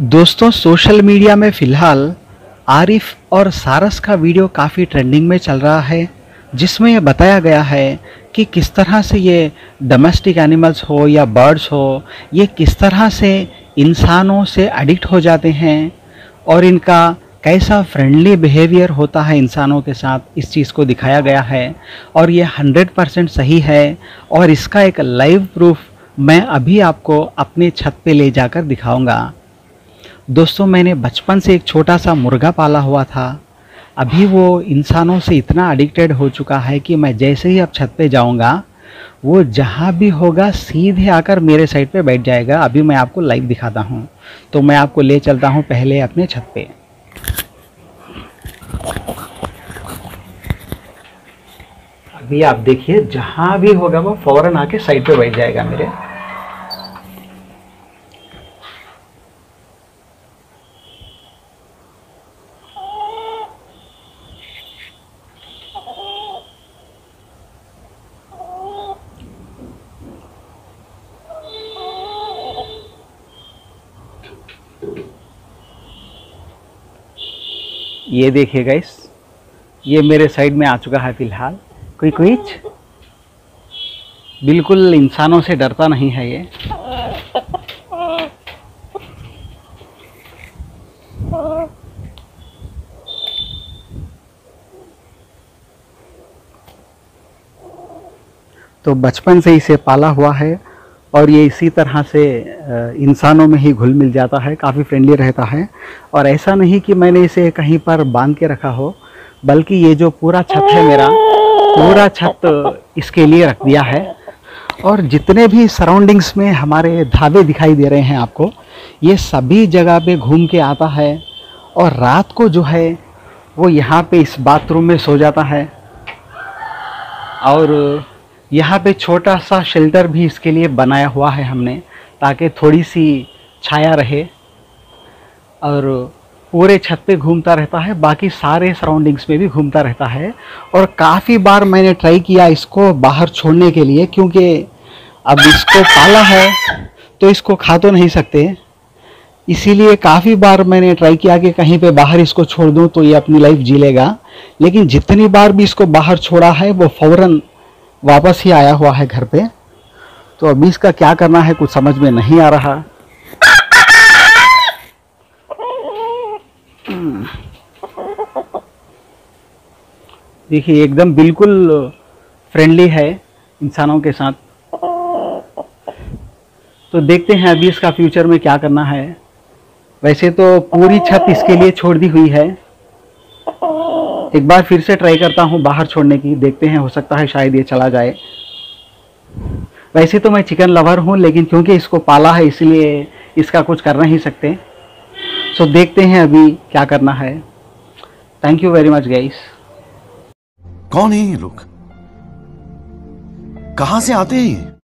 दोस्तों social media में फ़िलहाल आरिफ और सारस का वीडियो काफ़ी ट्रेंडिंग में चल रहा है, जिसमें यह बताया गया है कि किस तरह से ये डोमेस्टिक एनिमल्स हो या बर्ड्स हो, ये किस तरह से इंसानों से एडिक्ट हो जाते हैं और इनका कैसा फ्रेंडली बिहेवियर होता है इंसानों के साथ, इस चीज़ को दिखाया गया है और ये 100 परसेंट सही है और इसका एक लाइव प्रूफ मैं अभी आपको अपने छत पे ले जाकर दिखाऊँगा। दोस्तों, मैंने बचपन से एक छोटा सा मुर्गा पाला हुआ था। अभी वो इंसानों से इतना एडिक्टेड हो चुका है कि मैं जैसे ही अब छत पे जाऊँगा, वो जहाँ भी होगा सीधे आकर मेरे साइड पे बैठ जाएगा। अभी मैं आपको लाइव दिखाता हूँ। तो मैं आपको ले चलता हूँ पहले अपने छत पे। अभी आप देखिए, जहाँ भी होगा वो फ़ौरन आके साइड पे बैठ जाएगा मेरे। ये देखिए गाइस ये मेरे साइड में आ चुका है फ़िलहाल। कोई क्विच बिल्कुल इंसानों से डरता नहीं है ये। तो बचपन से इसे पाला हुआ है। और ये इसी तरह से इंसानों में ही घुल मिल जाता है, काफ़ी फ्रेंडली रहता है। और ऐसा नहीं कि मैंने इसे कहीं पर बाँध के रखा हो, बल्कि ये जो पूरा छत है मेरा, पूरा छत इसके लिए रख दिया है। और जितने भी सराउंडिंग्स में हमारे धाबे दिखाई दे रहे हैं आपको, ये सभी जगह पे घूम के आता है और रात को जो है, वो यहाँ पे इस बाथरूम में सो जाता है। और यहाँ पे छोटा सा शेल्टर भी इसके लिए बनाया हुआ है हमने, ताकि थोड़ी सी छाया रहे और पूरे छत पे घूमता रहता है, बाकी सारे सराउंडिंग्स में भी घूमता रहता है। और काफ़ी बार मैंने ट्राई किया इसको बाहर छोड़ने के लिए, क्योंकि अब इसको पाला है तो इसको खा तो नहीं सकते। इसीलिए काफ़ी बार मैंने ट्राई किया कि कहीं पे बाहर इसको छोड़ दूँ तो ये अपनी लाइफ जी लेगा। लेकिन जितनी बार भी इसको बाहर छोड़ा है, वो फ़ौरन वापस ही आया हुआ है घर पे। तो अभी इसका क्या करना है कुछ समझ में नहीं आ रहा। देखिए, एकदम बिल्कुल फ्रेंडली है इंसानों के साथ। तो देखते हैं अभी इसका फ्यूचर में क्या करना है। वैसे तो पूरी छत इसके लिए छोड़ दी हुई है। एक बार फिर से ट्राई करता हूँ बाहर छोड़ने की। देखते हैं, हो सकता है शायद ये चला जाए। वैसे तो मैं चिकन लवर हूँ, लेकिन क्योंकि इसको पाला है, इसलिए इसका कुछ कर नहीं सकते। सो देखते हैं अभी क्या करना है। Thank you very much guys कौन है ये लोग? कहाँ से आते हैं